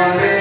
Padre.